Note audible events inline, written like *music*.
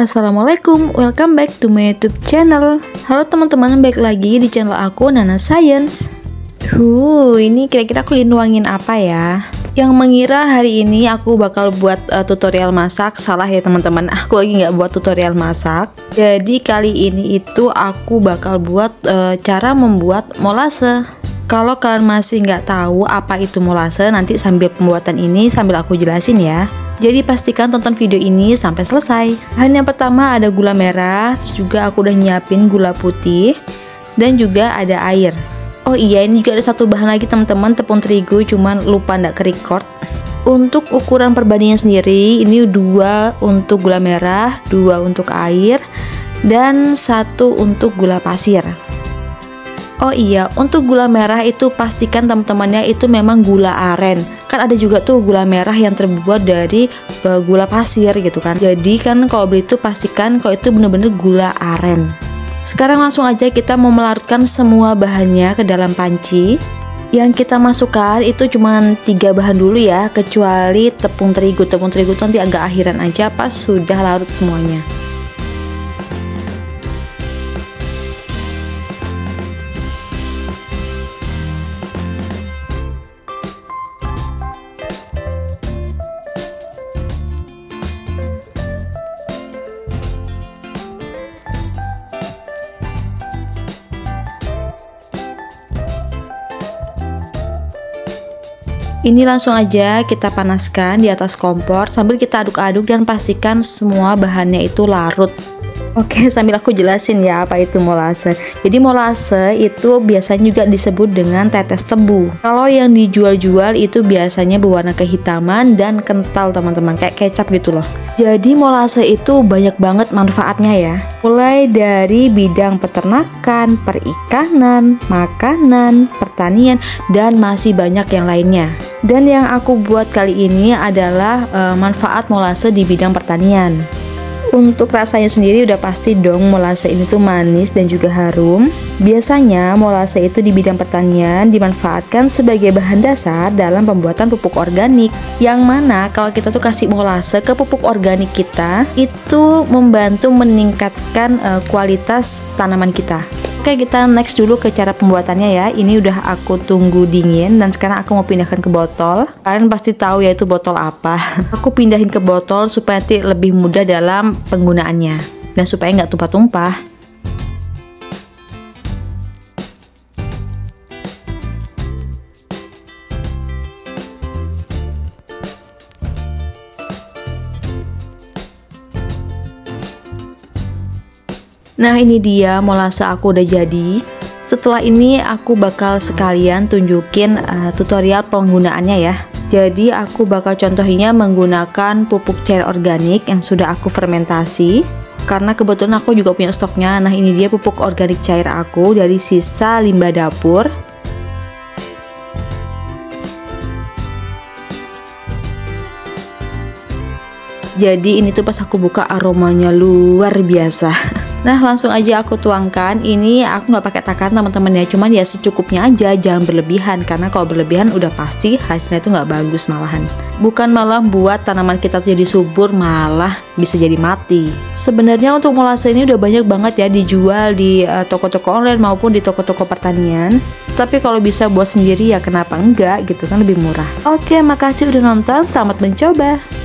Assalamualaikum, welcome back to my YouTube channel. Halo teman-teman, balik lagi di channel aku Nana Science. Huh, ini kira-kira aku nuangin apa ya? Yang mengira hari ini aku bakal buat uh, tutorial masak, salah ya teman-teman. *laughs* Aku lagi nggak buat tutorial masak. Jadi kali ini itu aku bakal buat uh, cara membuat molase. Kalau kalian masih nggak tahu apa itu molase, nanti sambil pembuatan ini sambil aku jelasin ya. Jadi pastikan tonton video ini sampai selesai. Bahan yang pertama ada gula merah, terus juga aku udah nyiapin gula putih, dan juga ada air. Oh iya, ini juga ada satu bahan lagi teman-teman, tepung terigu, cuman lupa ndak ke record. Untuk ukuran perbandingan sendiri, ini dua untuk gula merah, dua untuk air, dan satu untuk gula pasir. Oh iya, untuk gula merah itu pastikan teman-temannya itu memang gula aren. Kan ada juga tuh gula merah yang terbuat dari uh, gula pasir gitu kan. Jadi kan kalau beli itu pastikan kalau itu bener-bener gula aren. Sekarang langsung aja kita mau melarutkan semua bahannya ke dalam panci. Yang kita masukkan itu cuma tiga bahan dulu ya, kecuali tepung terigu. Tepung terigu itu nanti agak akhiran aja pas sudah larut semuanya. Ini langsung aja kita panaskan di atas kompor sambil kita aduk-aduk dan pastikan semua bahannya itu larut. Oke, *laughs* sambil aku jelasin ya apa itu molase. Jadi molase itu biasanya juga disebut dengan tetes tebu. Kalau yang dijual-jual itu biasanya berwarna kehitaman dan kental teman-teman, kayak kecap gitu loh. Jadi molase itu banyak banget manfaatnya ya. Mulai dari bidang peternakan, perikanan, makanan, pertanian, dan masih banyak yang lainnya. Dan yang aku buat kali ini adalah e, manfaat molase di bidang pertanian. Untuk rasanya sendiri udah pasti dong molase ini tuh manis dan juga harum. Biasanya molase itu di bidang pertanian dimanfaatkan sebagai bahan dasar dalam pembuatan pupuk organik. Yang mana kalau kita tuh kasih molase ke pupuk organik kita itu membantu meningkatkan uh, kualitas tanaman kita. Oke kita next dulu ke cara pembuatannya ya. Ini udah aku tunggu dingin Dan sekarang aku mau pindahkan ke botol. Kalian pasti tahu ya itu botol apa. *laughs* Aku pindahin ke botol supaya nanti lebih mudah dalam penggunaannya. Dan supaya nggak tumpah-tumpah Nah ini dia molase aku udah jadi. Setelah ini aku bakal sekalian tunjukin uh, tutorial penggunaannya ya. Jadi aku bakal contohnya menggunakan pupuk cair organik yang sudah aku fermentasi. Karena kebetulan aku juga punya stoknya. Nah ini dia pupuk organik cair aku dari sisa limbah dapur. Jadi ini tuh pas aku buka aromanya luar biasa *laughs* Nah langsung aja aku tuangkan. Ini aku nggak pakai takaran teman-teman ya. Cuman ya secukupnya aja jangan berlebihan. Karena kalau berlebihan udah pasti hasilnya itu nggak bagus malahan. Bukan malah buat tanaman kita tuh jadi subur malah bisa jadi mati. Sebenarnya untuk molase ini udah banyak banget ya dijual di eh, toko-toko uh, online maupun di toko-toko pertanian. Tapi kalau bisa buat sendiri ya kenapa enggak gitu kan lebih murah. Oke makasih udah nonton. Selamat mencoba